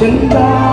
chân đá